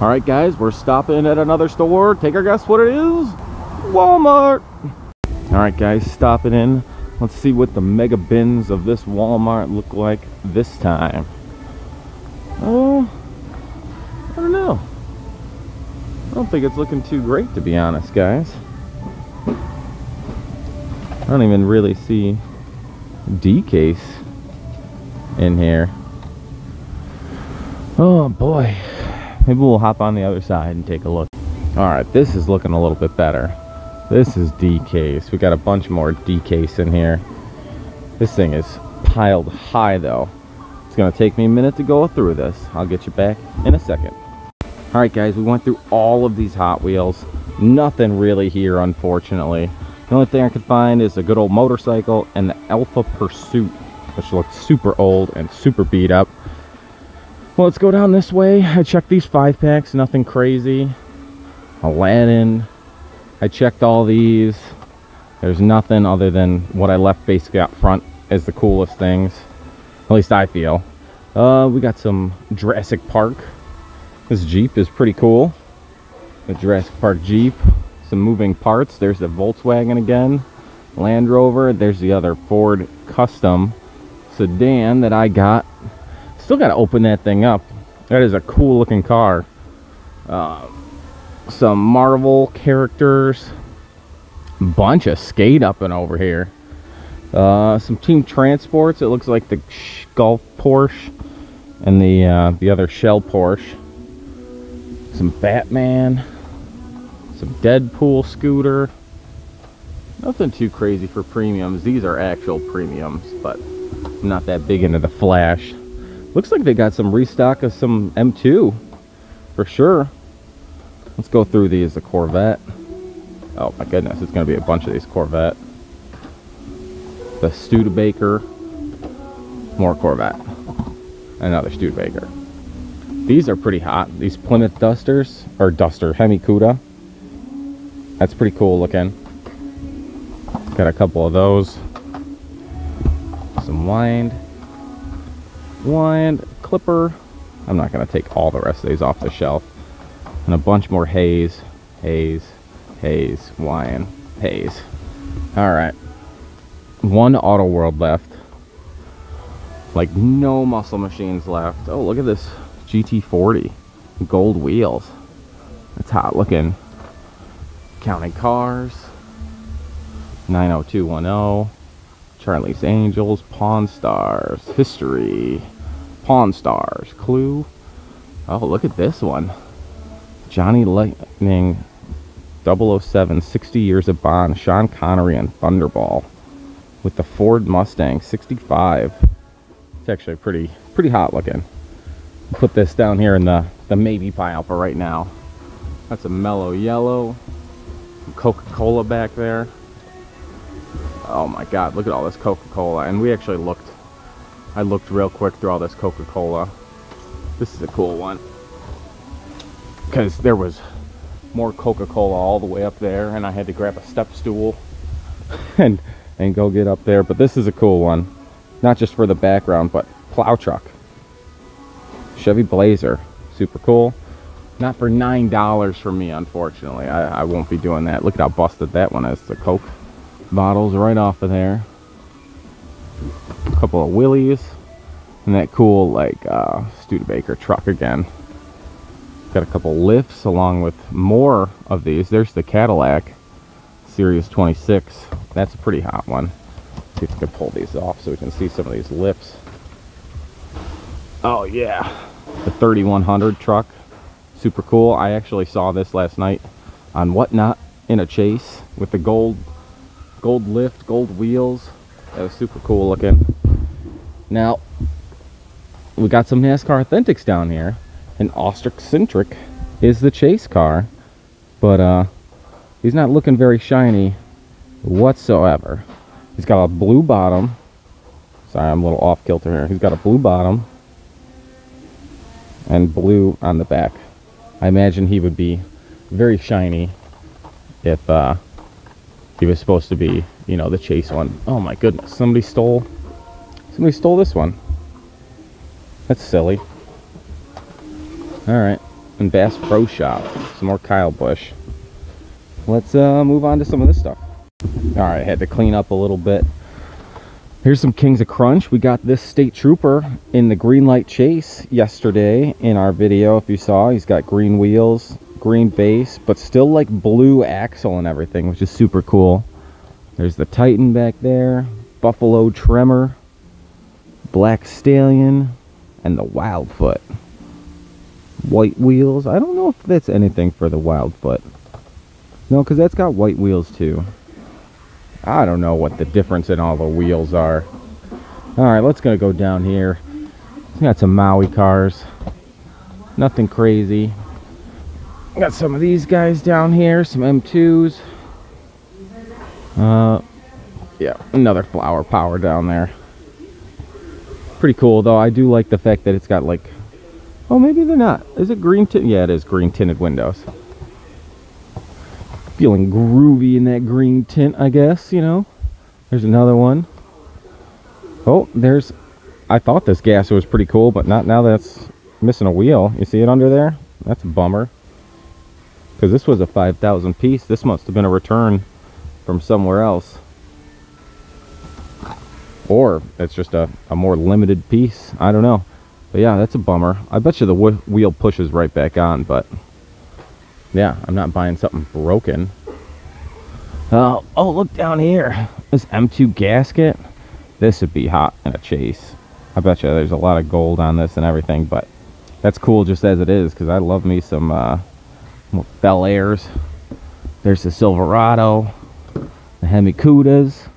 All right, guys, we're stopping at another store. Take our guess what it is. Walmart. All right, guys, stopping in. Let's see what the mega bins of this Walmart look like this time. Oh, I don't know. I don't think it's looking too great, to be honest, guys. I don't even really see D-case in here. Oh, boy. Maybe we'll hop on the other side and take a look. All right, this is looking a little bit better. This is D-case. We got a bunch more D-case in here. This thing is piled high though. It's gonna take me a minute to go through this. I'll get you back in a second. All right, guys, we went through all of these Hot Wheels. Nothing really here, unfortunately. The only thing I could find is a good old motorcycle and the Alpha Pursuit, which looks super old and super beat up. Well, let's go down this way. I checked these five packs, nothing crazy. Aladdin. I checked all these. There's nothing other than what I left basically out front as the coolest things. At least I feel. Uh, we got some Jurassic Park. This Jeep is pretty cool. The Jurassic Park Jeep. Some moving parts. There's the Volkswagen again. Land Rover. There's the other Ford Custom sedan that I got Still got to open that thing up. That is a cool looking car. Uh, some Marvel characters. Bunch of skate up and over here. Uh, some Team Transports. It looks like the Gulf Porsche and the uh, the other Shell Porsche. Some Batman. Some Deadpool scooter. Nothing too crazy for premiums. These are actual premiums, but I'm not that big into the Flash. Looks like they got some restock of some M2 for sure. Let's go through these. The Corvette. Oh my goodness, it's going to be a bunch of these Corvette. The Studebaker. More Corvette. Another Studebaker. These are pretty hot. These Plymouth Dusters, or Duster, Hemi Cuda. That's pretty cool looking. Got a couple of those. Some wind wind clipper. I'm not going to take all the rest of these off the shelf. And a bunch more haze, haze, haze, wine, haze. All right. One Auto World left. Like no muscle machines left. Oh, look at this GT40. Gold wheels. It's hot looking. Counting cars. 90210. Charlie's Angels, Pawn Stars, History, Pawn Stars, Clue. Oh, look at this one. Johnny Lightning 007, 60 Years of Bond, Sean Connery and Thunderball with the Ford Mustang 65. It's actually pretty pretty hot looking. Put this down here in the, the maybe pile for right now. That's a mellow yellow. Coca-Cola back there. Oh my god, look at all this Coca-Cola. And we actually looked, I looked real quick through all this Coca-Cola. This is a cool one. Because there was more Coca-Cola all the way up there and I had to grab a step stool and, and go get up there. But this is a cool one. Not just for the background, but plow truck. Chevy Blazer. Super cool. Not for $9 for me, unfortunately. I, I won't be doing that. Look at how busted that one is, the Coke bottles right off of there. A couple of Willys. And that cool, like, uh, Studebaker truck again. Got a couple lifts along with more of these. There's the Cadillac Series 26. That's a pretty hot one. See if we can pull these off so we can see some of these lifts. Oh, yeah. The 3100 truck. Super cool. I actually saw this last night on Whatnot in a chase with the gold gold lift, gold wheels. That was super cool looking. Now, we got some NASCAR Authentics down here. And Austin Cindric is the chase car. But uh, he's not looking very shiny whatsoever. He's got a blue bottom. Sorry, I'm a little off kilter here. He's got a blue bottom and blue on the back. I imagine he would be very shiny if uh, he was supposed to be, you know, the chase one. Oh my goodness, somebody stole, somebody stole this one. That's silly. All right, and Bass Pro Shop. Some more Kyle Busch. Let's uh, move on to some of this stuff. All right, I had to clean up a little bit. Here's some Kings of Crunch. We got this State Trooper in the green light chase yesterday in our video. If you saw, he's got green wheels, green base, but still like blue axle and everything, which is super cool. There's the Titan back there, Buffalo Tremor, Black Stallion, and the Wildfoot. White wheels. I don't know if that's anything for the Wildfoot. No, because that's got white wheels too. I don't know what the difference in all the wheels are. Alright, let's gonna go down here. We got some Maui cars. Nothing crazy. Got some of these guys down here, some M2s. Uh, yeah, another flower power down there. Pretty cool though. I do like the fact that it's got like, oh maybe they're not. Is it green tint? Yeah, it is green tinted windows. Feeling groovy in that green tint, I guess, you know. There's another one. Oh, there's, I thought this gas was pretty cool, but not now that's missing a wheel. You see it under there? That's a bummer. Because this was a 5,000 piece. This must have been a return from somewhere else. Or it's just a, a more limited piece. I don't know. But yeah, that's a bummer. I bet you the wheel pushes right back on, but yeah, I'm not buying something broken. Uh, oh, look down here. This M2 gasket. This would be hot in a chase. I bet you there's a lot of gold on this and everything, but that's cool just as it is because I love me some uh, Bel Airs. There's the Silverado, the Hemi Cudas.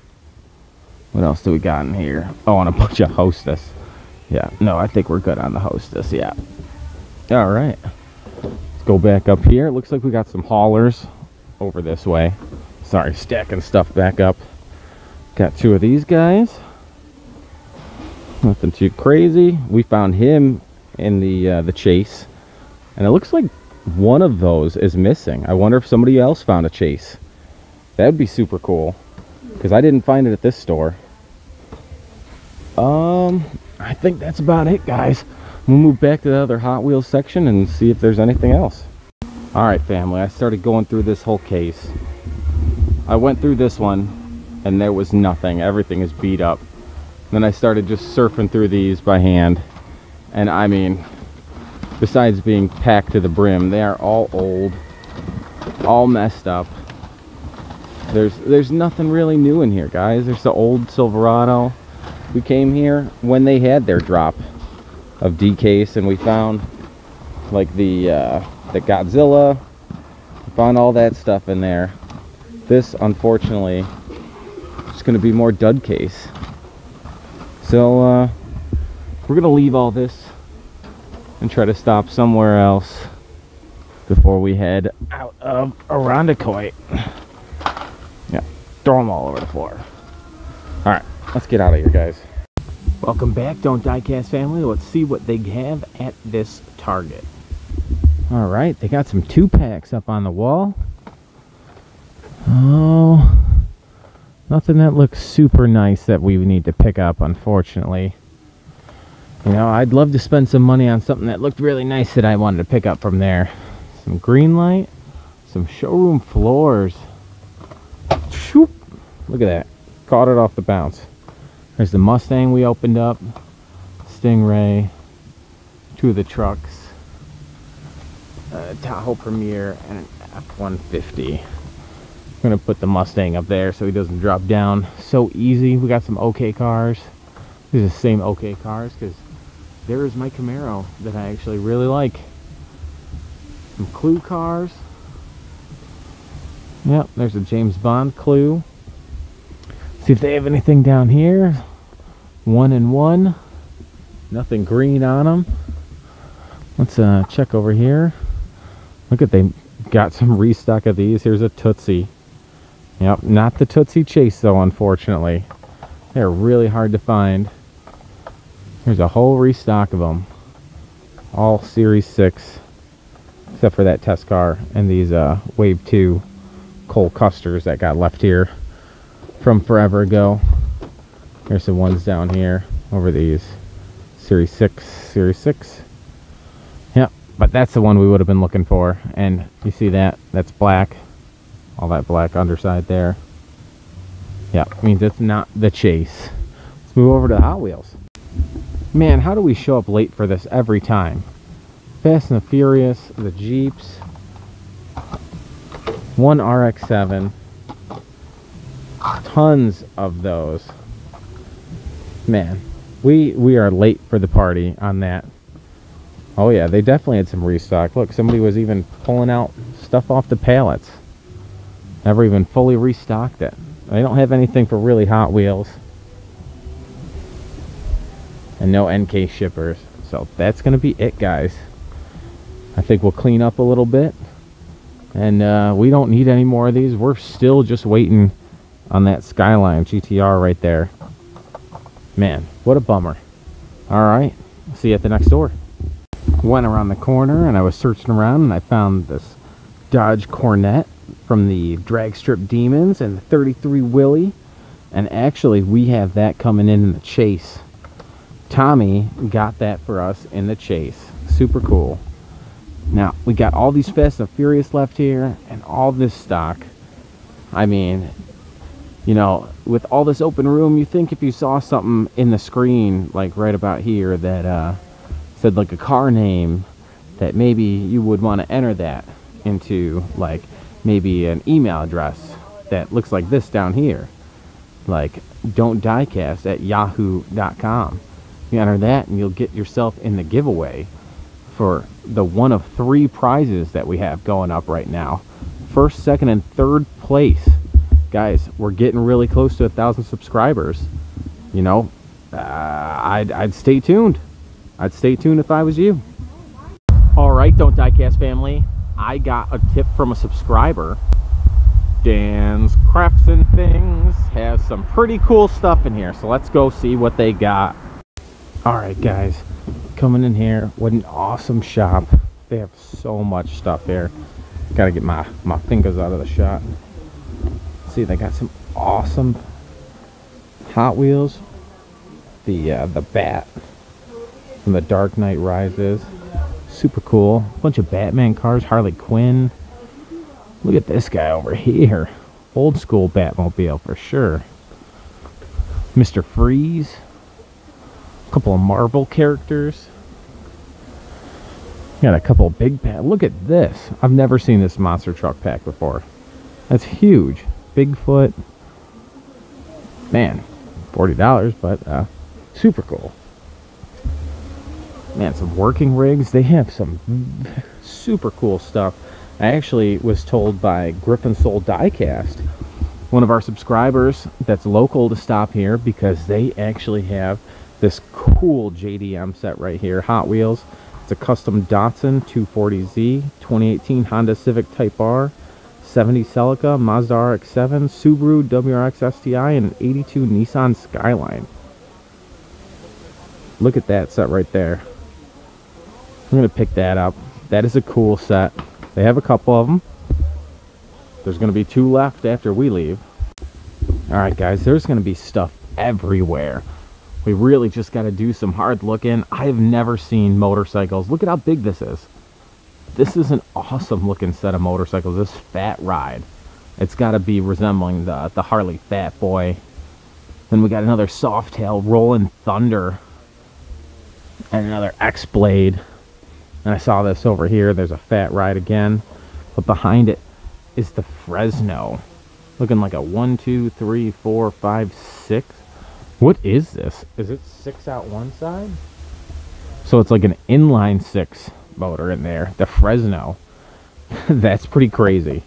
What else do we got in here? Oh, and a bunch of Hostess. Yeah, no, I think we're good on the Hostess, yeah. All right. Let's go back up here. It looks like we got some haulers over this way. Sorry, stacking stuff back up. Got two of these guys. Nothing too crazy. We found him in the uh, the chase. And it looks like one of those is missing. I wonder if somebody else found a chase. That would be super cool. Because I didn't find it at this store. Um, I think that's about it, guys. We'll move back to the other Hot Wheels section and see if there's anything else. Alright, family. I started going through this whole case. I went through this one and there was nothing. Everything is beat up. Then I started just surfing through these by hand. And I mean, besides being packed to the brim, they are all old, all messed up. There's there's nothing really new in here, guys. There's the old Silverado. We came here when they had their drop of D-case and we found like the uh, the Godzilla. We found all that stuff in there. This, unfortunately, is going to be more dud case. So uh, we're going to leave all this and try to stop somewhere else before we head out of Irondequoit. Yeah, throw them all over the floor. All right, let's get out of here, guys. Welcome back, Don't Diecast family. Let's see what they have at this Target. All right, they got some two packs up on the wall. Oh, nothing that looks super nice that we need to pick up, unfortunately. You know, I'd love to spend some money on something that looked really nice that I wanted to pick up from there. Some green light, some showroom floors. Shoop! Look at that. Caught it off the bounce. There's the Mustang we opened up, Stingray, two of the trucks, Tahoe Premier, and an F-150. I'm gonna put the Mustang up there so he doesn't drop down so easy. We got some OK cars. These are the same OK cars because there is my Camaro that I actually really like. Some Clue cars. Yep, there's a James Bond Clue. See if they have anything down here. One and one. Nothing green on them. Let's uh, check over here. Look at they got some restock of these. Here's a Tootsie. Yep, not the Tootsie Chase though, unfortunately. They're really hard to find. There's a whole restock of them. All Series 6. Except for that test car and these uh, Wave 2 Cole Custers that got left here from forever ago. Here's some ones down here over these. Series 6, Series 6. Yep, but that's the one we would have been looking for. And you see that? That's black. All that black underside there. Yeah, means it's not the chase. Let's move over to the Hot Wheels. Man, how do we show up late for this every time? Fast and the Furious, the Jeeps, one RX-7, tons of those. Man, we we are late for the party on that. Oh yeah, they definitely had some restock. Look, somebody was even pulling out stuff off the pallets. Never even fully restocked it. They don't have anything for really Hot Wheels. And no NK shippers. So that's going to be it, guys. I think we'll clean up a little bit. And uh, we don't need any more of these. We're still just waiting on that Skyline GTR right there. Man, what a bummer. All right, see you at the next door. Went around the corner and I was searching around and I found this Dodge Corvette from the drag strip demons and the 33 Willie. And actually, we have that coming in in the chase. Tommy got that for us in the chase. Super cool. Now, we got all these Fast and Furious left here and all this stock. I mean, you know, with all this open room, you think if you saw something in the screen, like right about here, that uh, said like a car name, that maybe you would want to enter that into like maybe an email address that looks like this down here. Like don't diecast at yahoo.com. You enter that and you'll get yourself in the giveaway for the one of three prizes that we have going up right now. First, second, and third place. Guys, we're getting really close to a thousand subscribers. You know, uh, I'd, I'd stay tuned. I'd stay tuned if I was you. All right, Don't Diecast family. I got a tip from a subscriber. Dan's Crafts and Things has some pretty cool stuff in here. So let's go see what they got. All right, guys. Coming in here. What an awesome shop. They have so much stuff here. Got to get my, my fingers out of the shot. See, they got some awesome Hot Wheels. The, uh, the Bat from The Dark Knight Rises. Super cool. Bunch of Batman cars. Harley Quinn. Look at this guy over here. Old school Batmobile for sure. Mr. Freeze. A couple of Marvel characters. Got a couple big pack. Look at this. I've never seen this monster truck pack before. That's huge. Bigfoot. Man, $40, but uh, super cool man, some working rigs. They have some super cool stuff. I actually was told by Griffin Soul Diecast, one of our subscribers that's local to stop here because they actually have this cool JDM set right here, Hot Wheels. It's a custom Datsun 240Z, 2018 Honda Civic Type R, 70 Celica, Mazda RX-7, Subaru WRX STI, and an 82 Nissan Skyline. Look at that set right there. I'm going to pick that up. That is a cool set. They have a couple of them. There's going to be two left after we leave. Alright guys, there's going to be stuff everywhere. We really just got to do some hard looking. I have never seen motorcycles. Look at how big this is. This is an awesome looking set of motorcycles. This Fat Ride. It's got to be resembling the, the Harley Fat Boy. Then we got another Softail Rolling Thunder. And another X-Blade. And I saw this over here. There's a fat ride again. But behind it is the Fresno. Looking like a one, two, three, four, five, six. What is this? Is it six out one side? So it's like an inline six motor in there. The Fresno. That's pretty crazy.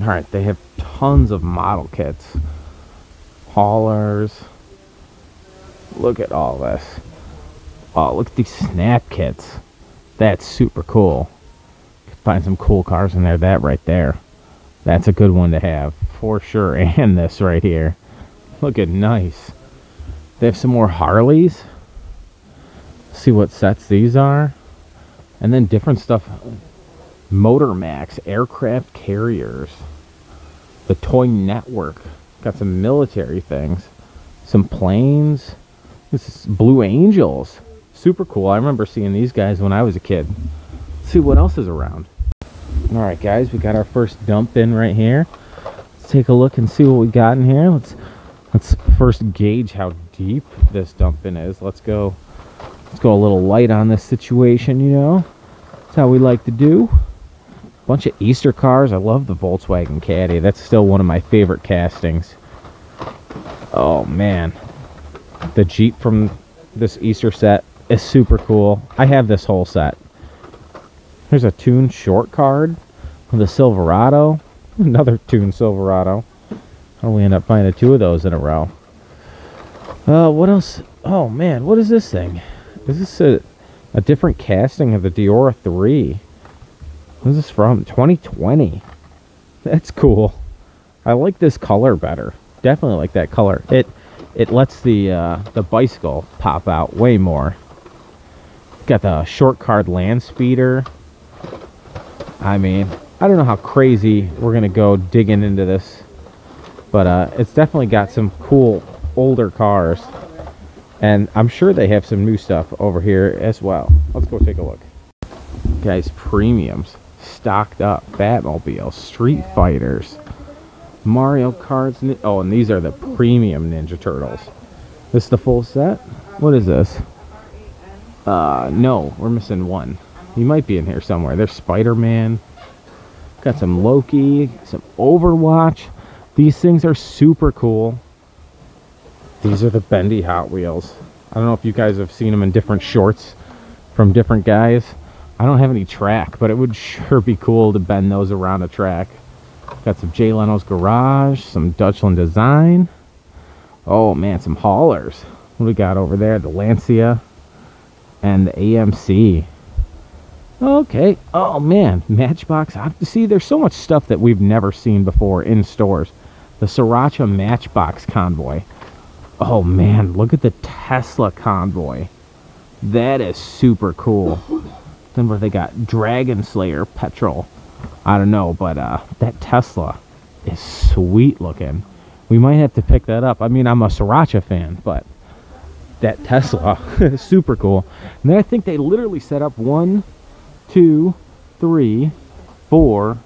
Alright, they have tons of model kits. Haulers. Look at all this. Oh, look at these snap kits. That's super cool. Find some cool cars in there. That right there. That's a good one to have for sure. And this right here. Look at nice. They have some more Harleys. See what sets these are. And then different stuff. Motor Max, aircraft carriers. The Toy Network. Got some military things. Some planes. This is Blue Angels super cool. I remember seeing these guys when I was a kid. Let's see what else is around. All right, guys, we got our first dump in right here. Let's take a look and see what we got in here. Let's let's first gauge how deep this dump bin is. Let's go let's go a little light on this situation, you know. That's how we like to do. Bunch of Easter cars. I love the Volkswagen Caddy. That's still one of my favorite castings. Oh man. The Jeep from this Easter set is super cool. I have this whole set. There's a Tune short card a Silverado. Another Tune Silverado. We end up finding two of those in a row? Uh, what else? Oh man, what is this thing? Is this a, a different casting of the Deora 3? What is this from? 2020. That's cool. I like this color better. Definitely like that color. It it lets the uh, the bicycle pop out way more. Got the short card land speeder. I mean, I don't know how crazy we're gonna go digging into this, but uh, it's definitely got some cool older cars, and I'm sure they have some new stuff over here as well. Let's go take a look. Guys, premiums stocked up. Batmobile, Street Fighters, Mario Karts. Oh, and these are the premium Ninja Turtles. This is the full set? What is this? Uh, no, we're missing one. He might be in here somewhere. There's Spider-Man. Got some Loki, some Overwatch. These things are super cool. These are the bendy Hot Wheels. I don't know if you guys have seen them in different shorts from different guys. I don't have any track, but it would sure be cool to bend those around a track. Got some Jay Leno's Garage, some Dutchland Design. Oh man, some haulers. What we got over there? The Lancia and the AMC. Okay. Oh man, Matchbox. See, there's so much stuff that we've never seen before in stores. The Sriracha Matchbox Convoy. Oh man, look at the Tesla Convoy. That is super cool. Then where they got Dragon Slayer petrol. I don't know, but uh, that Tesla is sweet looking. We might have to pick that up. I mean, I'm a Sriracha fan, but that Tesla is super cool. And then I think they literally set up one, two, three, four,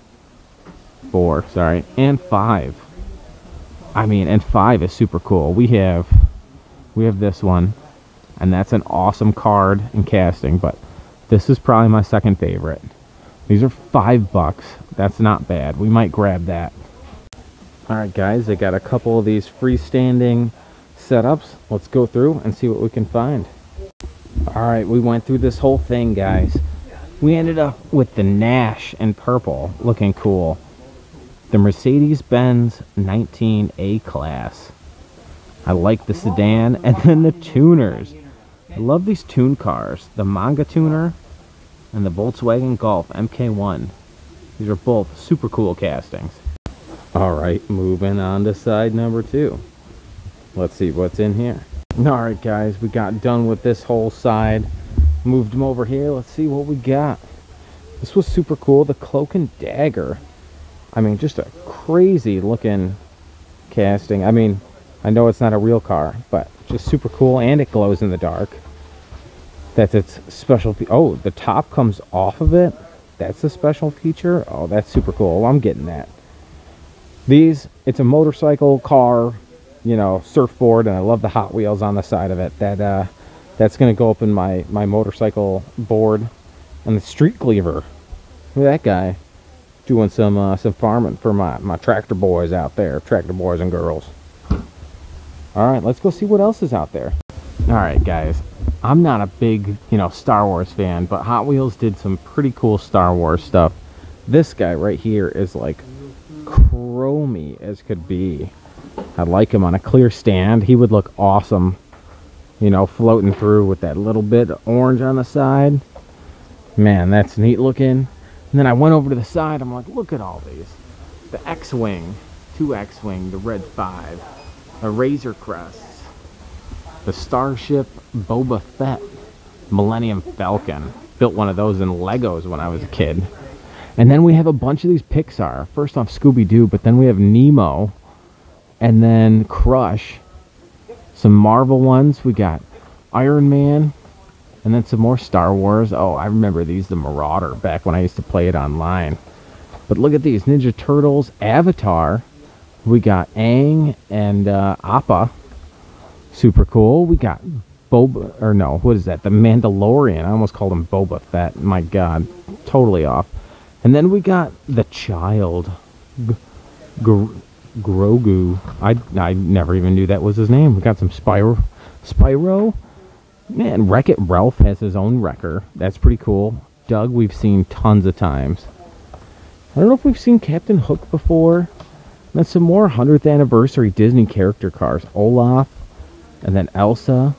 four, sorry, and five. I mean, and five is super cool. We have, we have this one, and that's an awesome card and casting, but this is probably my second favorite. These are five bucks. That's not bad. We might grab that. Alright guys, they got a couple of these freestanding setups. Let's go through and see what we can find. Alright, we went through this whole thing guys. We ended up with the Nash in purple, looking cool. The Mercedes-Benz 19 A-Class. I like the sedan, and then the tuners. I love these tune cars. The Manga Tuner and the Volkswagen Golf MK1. These are both super cool castings. Alright, moving on to side number two. Let's see what's in here. Alright guys, we got done with this whole side. Moved them over here. Let's see what we got. This was super cool. The Cloak and Dagger. I mean, just a crazy looking casting. I mean, I know it's not a real car, but just super cool and it glows in the dark. That's its special. Oh, the top comes off of it. That's a special feature. Oh, that's super cool. I'm getting that. These, it's a motorcycle, car, you know, surfboard, and I love the Hot Wheels on the side of it. That uh, that's gonna go up in my my motorcycle board. And the street cleaver. Look at that guy doing some uh, some farming for my my tractor boys out there, tractor boys and girls. All right, let's go see what else is out there. All right, guys. I'm not a big, you know, Star Wars fan, but Hot Wheels did some pretty cool Star Wars stuff. This guy right here is like chromy as could be. I'd like him on a clear stand. He would look awesome, you know, floating through with that little bit of orange on the side. Man, that's neat looking. And then I went over to the side. I'm like, look at all these. The X-Wing, two X-Wing, the Red 5, the Razor Crest, the Starship Boba Fett Millennium Falcon. Built one of those in Legos when I was a kid. And then we have a bunch of these Pixar. First off, Scooby-Doo, but then we have Nemo. And then Crush. Some Marvel ones. We got Iron Man. And then some more Star Wars. Oh, I remember these, the Marauder, back when I used to play it online. But look at these Ninja Turtles, Avatar. We got Aang and uh, Appa. Super cool. We got Boba, or no, what is that? The Mandalorian. I almost called him Boba Fett. My God, totally off. And then we got the child, G- Gr- Grogu. I I never even knew that was his name. We got some Spyro, Spyro. Man, Wreck It Ralph has his own wrecker. That's pretty cool. Dug, we've seen tons of times. I don't know if we've seen Captain Hook before. And then some more 100th anniversary Disney character cars. Olaf, and then Elsa.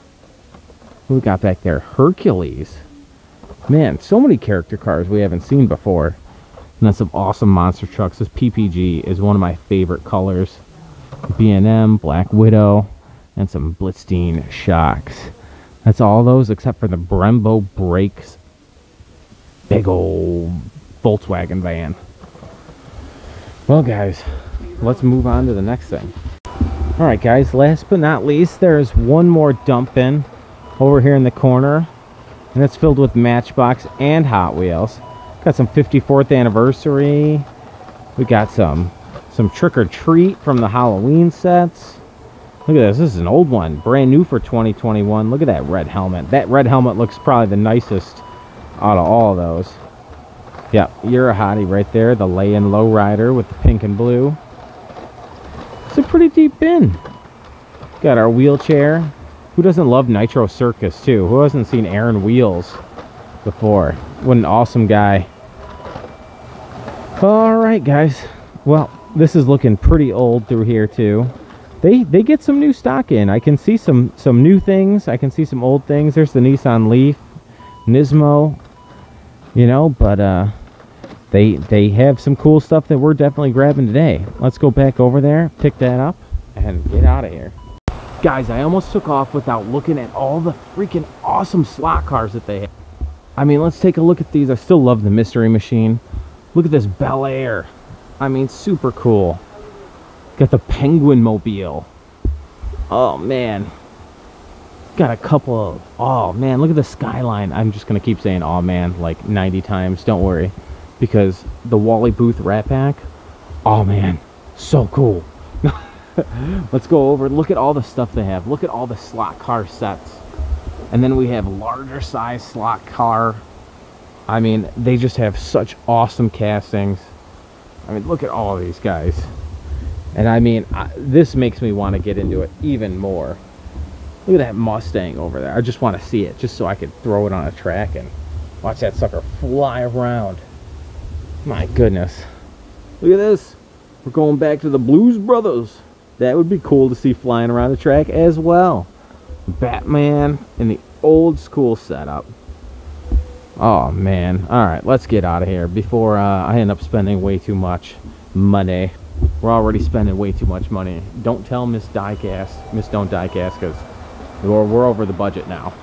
Who we got back there? Hercules. Man, so many character cars we haven't seen before. And then some awesome monster trucks. This PPG is one of my favorite colors. B&M, Black Widow, and some Bilstein shocks. That's all those except for the Brembo brakes. Big old Volkswagen van. Well, guys, let's move on to the next thing. All right, guys, last but not least, there's one more dump bin over here in the corner. And it's filled with Matchbox and Hot Wheels. Got some 54th anniversary. We got some some Trick or Treat from the Halloween sets. Look at this. This is an old one. Brand new for 2021. Look at that red helmet. That red helmet looks probably the nicest out of all of those. Yeah, you're a hottie right there. The lay-in lowrider with the pink and blue. It's a pretty deep bin. Got our wheelchair. Who doesn't love Nitro Circus too? Who hasn't seen Aaron Wheelz before? What an awesome guy. All right, guys. Well, this is looking pretty old through here too. They they get some new stock in. I can see some some new things. I can see some old things. There's the Nissan Leaf, Nismo, you know, but uh they they have some cool stuff that we're definitely grabbing today. Let's go back over there, pick that up, and get out of here. Guys, I almost took off without looking at all the freaking awesome slot cars that they have. I mean, let's take a look at these. I still love the Mystery Machine. Look at this Bel Air. I mean, super cool. Got the Penguin Mobile. Oh, man. Got a couple of... Oh, man, look at the Skyline. I'm just going to keep saying, oh, man, like 90 times. Don't worry. Because the Wally Booth Rat Pack, oh, man, so cool. Let's go over. Look at all the stuff they have. Look at all the slot car sets. And then we have larger size slot car. I mean, they just have such awesome castings. I mean, look at all these guys. And I mean, I, this makes me want to get into it even more. Look at that Mustang over there. I just want to see it just so I could throw it on a track and watch that sucker fly around. My goodness. Look at this. We're going back to the Blues Brothers. That would be cool to see flying around the track as well. Batman in the old school setup. Oh man. Alright, let's get out of here before uh, I end up spending way too much money. We're already spending way too much money. Don't tell Miss Diecast, Miss Don't Diecast, because we're, we're over the budget now.